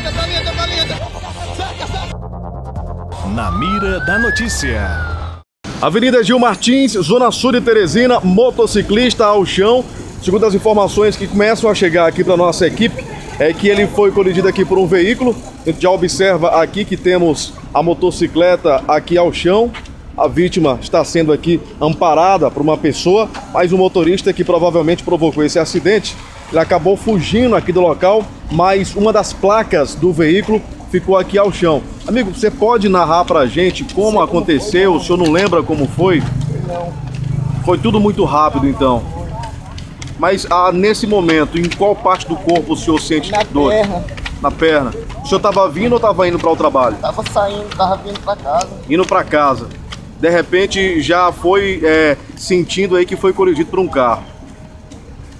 Cerca, cerca. Na mira da notícia. Avenida Gil Martins, Zona Sul de Teresina, motociclista ao chão. Segundo as informações que começam a chegar aqui para nossa equipe, é que ele foi colidido aqui por um veículo. A gente já observa aqui que temos a motocicleta aqui ao chão. A vítima está sendo aqui amparada por uma pessoa, mas o motorista que provavelmente provocou esse acidente, ele acabou fugindo aqui do local, mas uma das placas do veículo ficou aqui ao chão. Amigo, você pode narrar pra gente como aconteceu? O senhor não lembra como foi? Foi tudo muito rápido então. Mas ah, nesse momento, em qual parte do corpo o senhor sente Na dor? perna. Na perna. O senhor estava vindo ou estava indo para o trabalho? Tava saindo, tava vindo pra casa. Indo para casa. De repente já foi é, sentindo aí que foi colidido por um carro.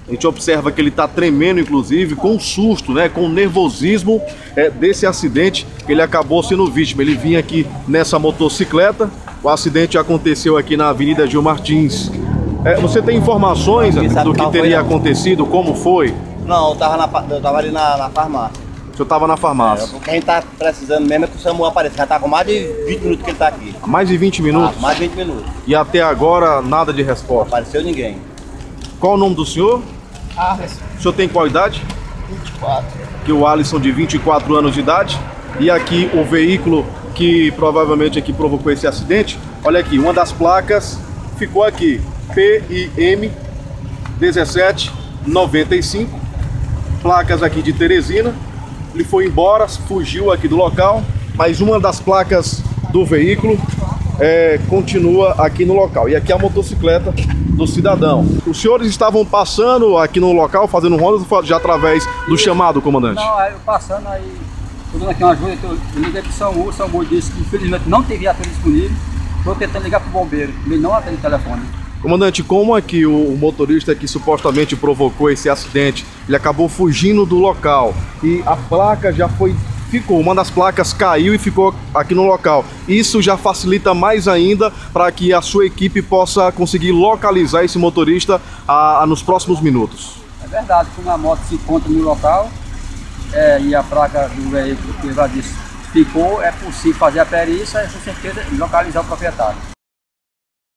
A gente observa que ele está tremendo, inclusive, com susto, né? Com nervosismo é, desse acidente que ele acabou sendo vítima. Ele vinha aqui nessa motocicleta. O acidente aconteceu aqui na Avenida Gil Martins. É, você tem informações sabe do que teria não. acontecido? Como foi? Não, eu tava, na, eu tava ali na, na farmácia. O senhor estava na É, farmácia. o que a gente tá precisando mesmo é que o Samuel apareça. Já tá com mais de 20 minutos que ele tá aqui. Mais de 20 minutos. Ah, mais de 20 minutos. E até agora nada de Não resposta. apareceu ninguém. Qual o nome do senhor? Ah, O senhor tem qual idade? 24. Que o Alisson de 24 anos de idade. E aqui o veículo que provavelmente aqui provocou esse acidente. Olha aqui, uma das placas ficou aqui. PIM 1795. Placas aqui de Teresina. Ele foi embora, fugiu aqui do local, mas uma das placas do veículo é, continua aqui no local. E aqui é a motocicleta do cidadão. Os senhores estavam passando aqui no local, fazendo rondas, já através do chamado, comandante? Não, eu passando aí, tô dando aqui uma ajuda, eu, eu liguei pro SAMU, o SAMU disse que infelizmente não tem viatura disponível. Estou tentando ligar pro bombeiro, ele não atende o telefone. Comandante, como é que o motorista que supostamente provocou esse acidente, ele acabou fugindo do local e a placa já foi ficou, uma das placas caiu e ficou aqui no local. Isso já facilita mais ainda para que a sua equipe possa conseguir localizar esse motorista a, a- nos próximos minutos. É verdade, quando a moto se encontra no local é, e a placa do veículo que já disse ficou, é possível fazer a perícia e com certeza localizar o proprietário.